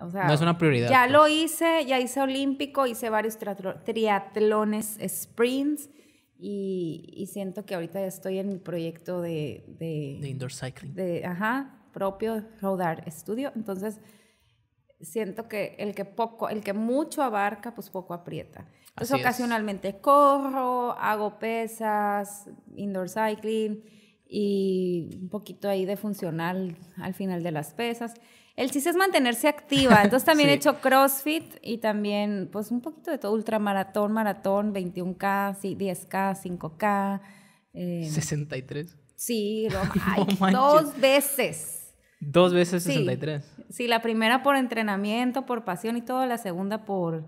O sea, No es una prioridad, Ya pues. lo hice, ya hice olímpico, hice varios triatlo- triatlones, sprints y, y siento que ahorita ya estoy en mi proyecto de, de, De indoor cycling. de, ajá, propio Rodar Estudio. Entonces, siento que el que poco, el que mucho abarca, pues poco aprieta. Entonces, Así es. ocasionalmente corro, hago pesas, indoor cycling y un poquito ahí de funcional al final de las pesas. El chiste es mantenerse activa. Entonces también he Sí. hecho CrossFit y también pues un poquito de todo, ultramaratón, maratón, 21K, sí, 10K, 5K. eh, 63. Sí, lo- ay, dos veces. Dos veces Sí. 63. Sí, la primera por entrenamiento, por pasión y todo, la segunda por,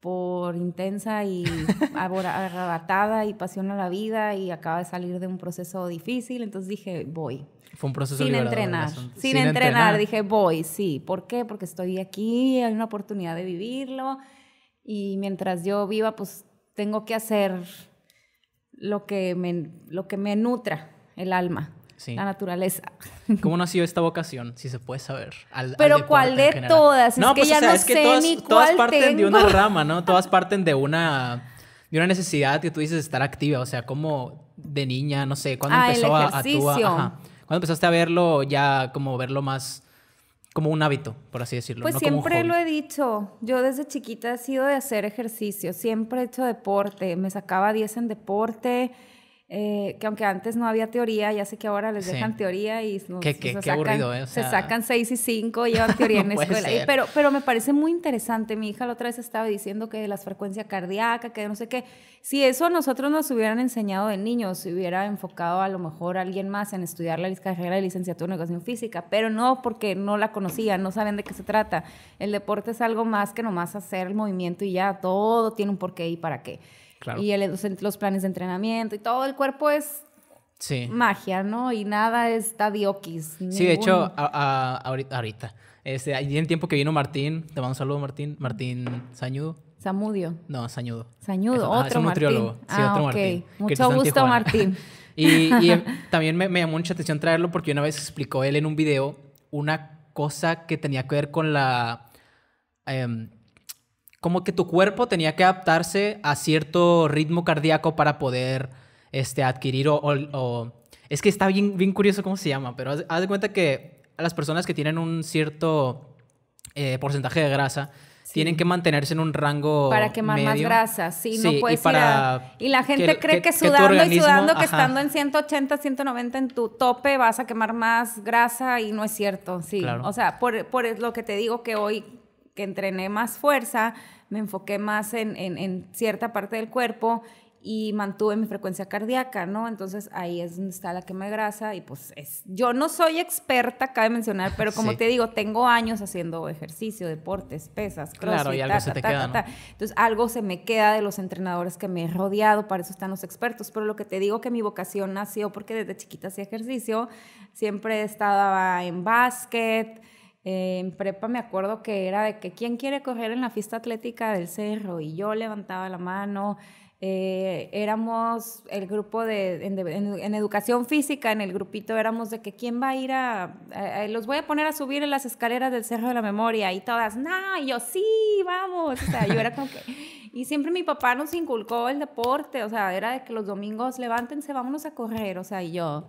por intensa y arrebatada y pasión a la vida y acaba de salir de un proceso difícil, entonces dije, voy. Fue un proceso Sin entrenar, asunto. sin, entrenar, dije, voy, sí. ¿Por qué? Porque estoy aquí, hay una oportunidad de vivirlo y mientras yo viva, pues tengo que hacer lo que me, lo que me nutra el alma, Sí. la naturaleza. ¿Cómo nació esta vocación? Si se puede saber. Al- al Pero deporte ¿cuál de todas? Es que ya no sé todas, ni todas cuál parten de una rama, ¿no? Todas parten de una, de una necesidad que tú dices de estar activa. O sea, como de niña, no sé, ¿cuándo Ah, el empezó a, a ajá. ¿Cuándo empezaste a verlo ya como verlo más como un hábito, por así decirlo? Pues no siempre lo he dicho. Yo desde chiquita he sido de hacer ejercicio. Siempre he hecho deporte. Me sacaba 10 en deporte. Eh, que aunque antes no había teoría, ya sé que ahora les Sí. dejan teoría y nos- Qué- qué- se qué aburrido, ¿eh? O se sea- sacan 6 y 5, llevan teoría en No la puede escuela. Y- pero, pero me parece muy interesante. Mi hija la otra vez estaba diciendo que de la frecuencia cardíaca, que no sé qué. Si eso a nosotros nos hubieran enseñado de niños, se hubiera enfocado a lo mejor alguien más en estudiar la carrera de licenciatura en educación física, pero no porque no la conocían, no saben de qué se trata. El deporte es algo más que nomás hacer el movimiento y ya todo tiene un porqué y para qué. Claro. Y el- los, planes de entrenamiento y todo el cuerpo es Sí. magia, ¿no? Y nada es tadioquis. Sí, de hecho, a- a- ahorita, ahorita. Este, en tiempo que vino Martín, te mando un saludo, Martín. Martín Sañudo. Samudio. No, Sañudo. Sañudo, Eso, ah, es otro un nutriólogo. Martín. Sí, Ah, otro ok. Martín. Mucho gusto, Tijuana. Martín. y y, eh, también me, me llamó mucha atención traerlo porque una vez explicó él en un video una cosa que tenía que ver con la... em, como que tu cuerpo tenía que adaptarse a cierto ritmo cardíaco para poder este, adquirir o, o- o- Es que está bien, bien curioso cómo se llama, pero haz, haz de cuenta que a las personas que tienen un cierto eh, porcentaje de grasa tienen que mantenerse en un rango Para quemar más grasa, sí, Sí, no puedes y para ir a- Y la gente que- cree que- que, que tu sudando y sudando, que estando en 180, 190 en tu tope vas a quemar más grasa y no es cierto, sí. Claro. O sea, por, por lo que te digo que hoy que entrené más fuerza, me enfoqué más en, en- en cierta parte del cuerpo y mantuve mi frecuencia cardíaca, ¿no? Entonces ahí es donde está la quema de grasa y pues es, yo no soy experta, cabe mencionar, pero como Sí. te digo, tengo años haciendo ejercicio, deportes, pesas, Claro, y algo ta, se ta, te ta, queda, ¿no? Entonces, algo se me queda de los entrenadores que me he rodeado, para eso están los expertos. Pero lo que te digo que mi vocación nació porque desde chiquita hacía ejercicio, siempre estaba en básquet. En prepa me acuerdo que era de que quién quiere correr en la fiesta atlética del cerro y yo levantaba la mano. Eh, éramos el grupo de en, educación física, en el grupito éramos de que quién va a ir a- los voy a poner a subir en las escaleras del Cerro de la Memoria y todas, no, y yo sí, vamos, o sea, yo era como que, y siempre mi papá nos inculcó el deporte, o sea, era de que los domingos levántense, vámonos a correr, o sea, y yo,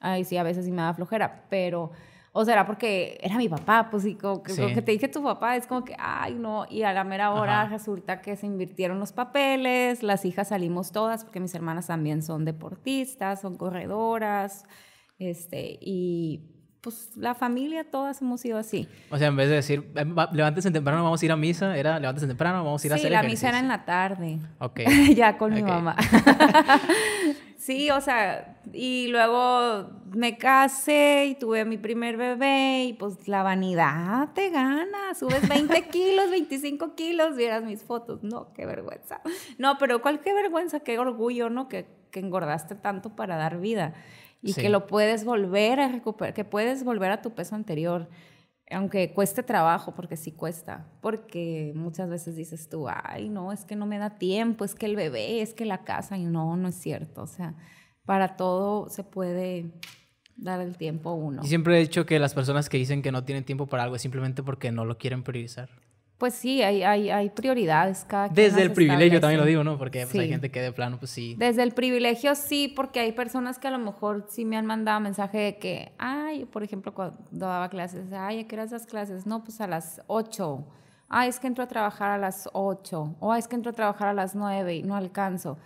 ay, sí, a veces sí me da flojera, pero... O sea, era porque era mi papá, pues y como que Sí. lo que te dije tu papá es como que, ay, no, y a la mera hora Ajá. resulta que se invirtieron los papeles, las hijas salimos todas, porque mis hermanas también son deportistas, son corredoras, este, y pues la familia todas hemos sido así. O sea, en vez de decir, "Eh, va- levántense temprano, vamos a ir a misa, era levántense temprano, vamos a ir a hacer la ejercicio. misa era en la tarde. Ok. ya con mi mamá. sí, o sea, y luego me casé y tuve mi primer bebé y pues la vanidad te gana, subes 20 kilos, 25 kilos, vieras mis fotos, no, qué vergüenza. No, pero cuál qué vergüenza, qué orgullo, ¿no? Que, que engordaste tanto para dar vida y Sí. que lo puedes volver a recuperar, que puedes volver a tu peso anterior. Aunque cueste trabajo, porque sí cuesta, porque muchas veces dices tú, ay, no, es que no me da tiempo, es que el bebé, es que la casa, y no, no es cierto, o sea, para todo se puede dar el tiempo uno. Y siempre he dicho que las personas que dicen que no tienen tiempo para algo es simplemente porque no lo quieren priorizar. Pues sí, hay, hay, hay prioridades. Cada quien Desde el las privilegio también lo digo, ¿no? Porque pues, hay gente que de plano, pues sí. Desde el privilegio sí, porque hay personas que a lo mejor sí me han mandado mensaje de que, ay, por ejemplo, cuando daba clases, ay, ¿a qué horas das clases? No, pues a las 8. Ay, es que entro a trabajar a las 8. O "Ay, es que entro a trabajar a las 9 y no alcanzo.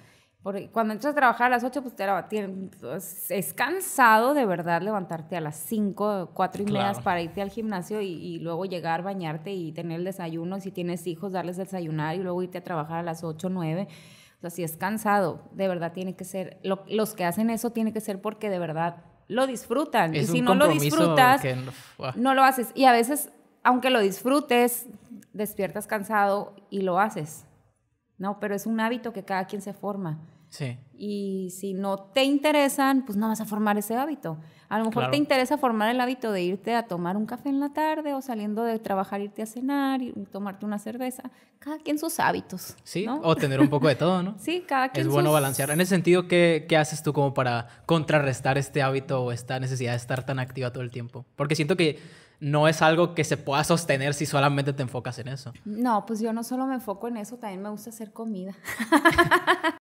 Porque cuando entras a trabajar a las 8, pues te la- tien- pues, es cansado de verdad levantarte a las 5, 4 y media Claro. para irte al gimnasio y, y luego llegar, bañarte y tener el desayuno. Si tienes hijos, darles desayunar y luego irte a trabajar a las 8, 9. O sea, si es cansado, de verdad tiene que ser, lo- los que hacen eso tiene que ser porque de verdad lo disfrutan. Es y si un no lo disfrutas, que ah, no lo haces. Y a veces, aunque lo disfrutes, despiertas cansado y lo haces. No, pero es un hábito que cada quien se forma. Sí. Y si no te interesan, pues no vas a formar ese hábito. A lo mejor Claro. te interesa formar el hábito de irte a tomar un café en la tarde o saliendo de trabajar, irte a cenar y tomarte una cerveza. Cada quien sus hábitos. Sí. ¿no? O tener un poco de todo, ¿no? Sí, cada quien Es bueno sus- balancear. En ese sentido, ¿qué, ¿qué haces tú como para contrarrestar este hábito o esta necesidad de estar tan activa todo el tiempo? Porque siento que no es algo que se pueda sostener si solamente te enfocas en eso. No, pues yo no solo me enfoco en eso, también me gusta hacer comida.